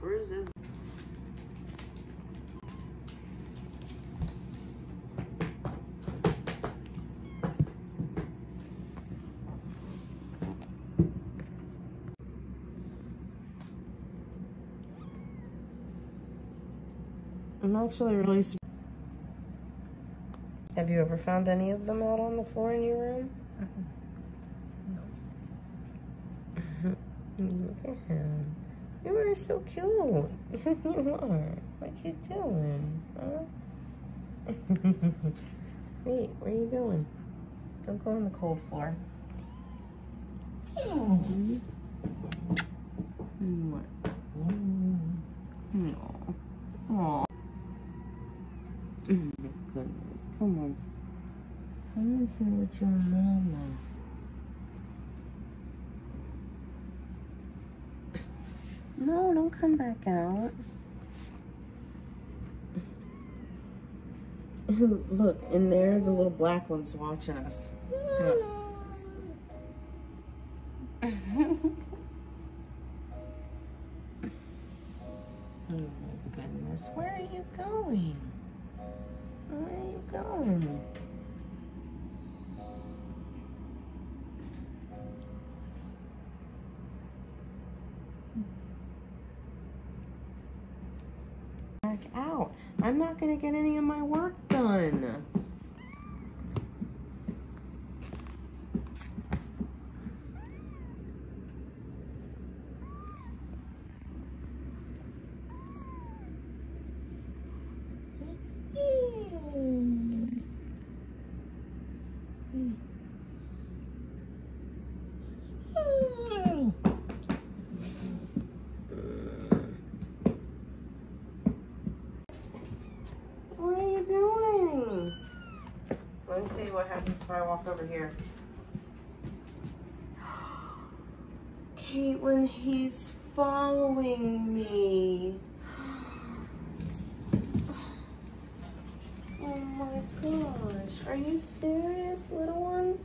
Bruises. I'm actually really Have you ever found any of them out on the floor in your room? No. Look at him. You are so cute. you are. What you doing? Huh? Wait, where are you going? Don't go on the cold floor. Oh. What? Oh. Oh. Oh my goodness. Come on. Come in here with your mama. No, don't come back out. Look, in there, the little black one's watching us. Look. oh my goodness, where are you going? Going? Back out. I'm not going to get any of my work done. What are you doing? Let me see what happens if I walk over here. Caitlin, he's following me. Oh my gosh. Are you serious, little one?